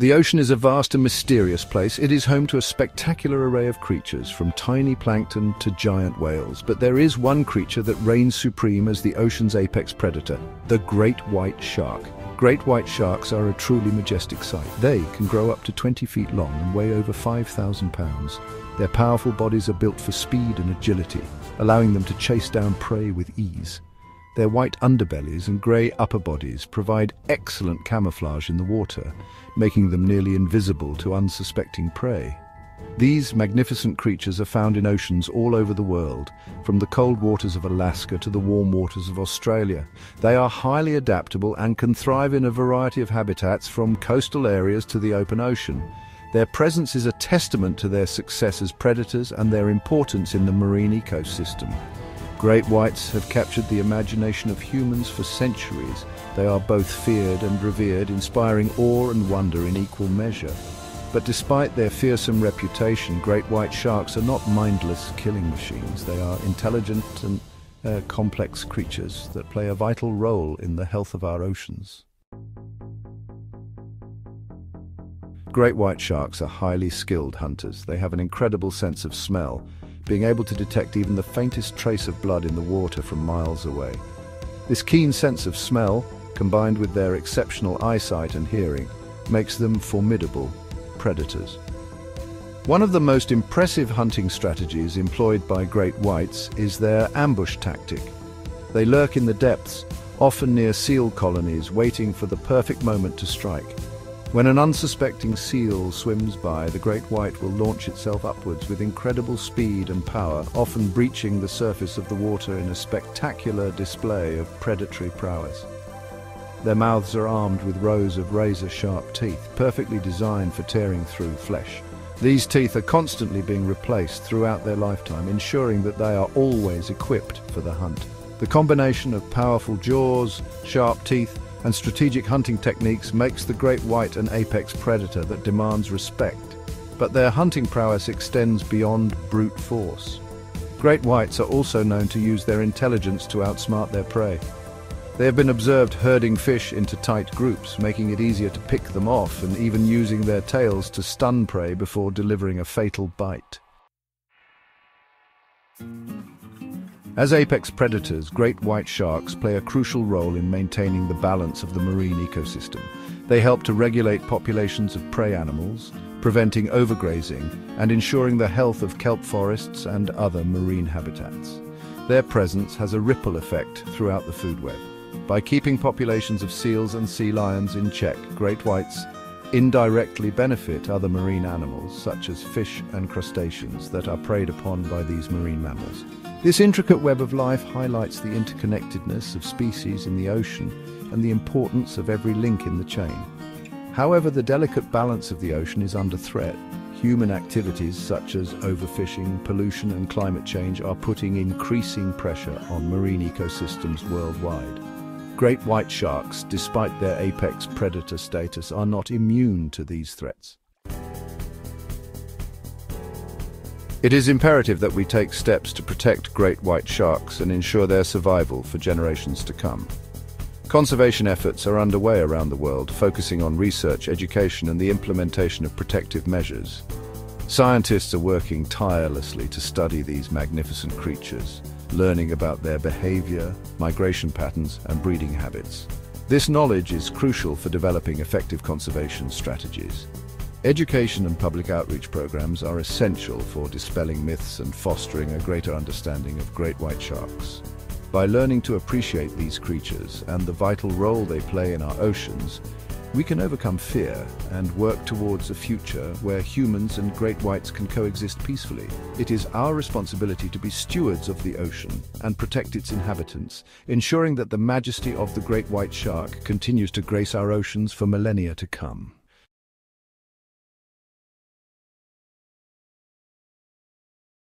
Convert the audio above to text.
The ocean is a vast and mysterious place. It is home to a spectacular array of creatures, from tiny plankton to giant whales. But there is one creature that reigns supreme as the ocean's apex predator, the great white shark. Great white sharks are a truly majestic sight. They can grow up to 20 feet long and weigh over 5,000 pounds. Their powerful bodies are built for speed and agility, allowing them to chase down prey with ease. Their white underbellies and grey upper bodies provide excellent camouflage in the water, making them nearly invisible to unsuspecting prey. These magnificent creatures are found in oceans all over the world, from the cold waters of Alaska to the warm waters of Australia. They are highly adaptable and can thrive in a variety of habitats from coastal areas to the open ocean. Their presence is a testament to their success as predators and their importance in the marine ecosystem. Great whites have captured the imagination of humans for centuries. They are both feared and revered, inspiring awe and wonder in equal measure. But despite their fearsome reputation, great white sharks are not mindless killing machines. They are intelligent and uh, complex creatures that play a vital role in the health of our oceans. Great white sharks are highly skilled hunters. They have an incredible sense of smell, being able to detect even the faintest trace of blood in the water from miles away. This keen sense of smell, combined with their exceptional eyesight and hearing, makes them formidable predators. One of the most impressive hunting strategies employed by great whites is their ambush tactic. They lurk in the depths, often near seal colonies, waiting for the perfect moment to strike. When an unsuspecting seal swims by, the great white will launch itself upwards with incredible speed and power, often breaching the surface of the water in a spectacular display of predatory prowess. Their mouths are armed with rows of razor-sharp teeth, perfectly designed for tearing through flesh. These teeth are constantly being replaced throughout their lifetime, ensuring that they are always equipped for the hunt. The combination of powerful jaws, sharp teeth, and strategic hunting techniques makes the great white an apex predator that demands respect. But their hunting prowess extends beyond brute force. Great whites are also known to use their intelligence to outsmart their prey. They have been observed herding fish into tight groups, making it easier to pick them off and even using their tails to stun prey before delivering a fatal bite. As apex predators, great white sharks play a crucial role in maintaining the balance of the marine ecosystem. They help to regulate populations of prey animals, preventing overgrazing and ensuring the health of kelp forests and other marine habitats. Their presence has a ripple effect throughout the food web. By keeping populations of seals and sea lions in check, great whites indirectly benefit other marine animals, such as fish and crustaceans that are preyed upon by these marine mammals. This intricate web of life highlights the interconnectedness of species in the ocean and the importance of every link in the chain. However, the delicate balance of the ocean is under threat. Human activities such as overfishing, pollution and climate change are putting increasing pressure on marine ecosystems worldwide. Great white sharks, despite their apex predator status, are not immune to these threats. It is imperative that we take steps to protect great white sharks and ensure their survival for generations to come. Conservation efforts are underway around the world, focusing on research, education and the implementation of protective measures. Scientists are working tirelessly to study these magnificent creatures, learning about their behavior, migration patterns and breeding habits. This knowledge is crucial for developing effective conservation strategies. Education and public outreach programs are essential for dispelling myths and fostering a greater understanding of great white sharks. By learning to appreciate these creatures and the vital role they play in our oceans, we can overcome fear and work towards a future where humans and great whites can coexist peacefully. It is our responsibility to be stewards of the ocean and protect its inhabitants, ensuring that the majesty of the great white shark continues to grace our oceans for millennia to come.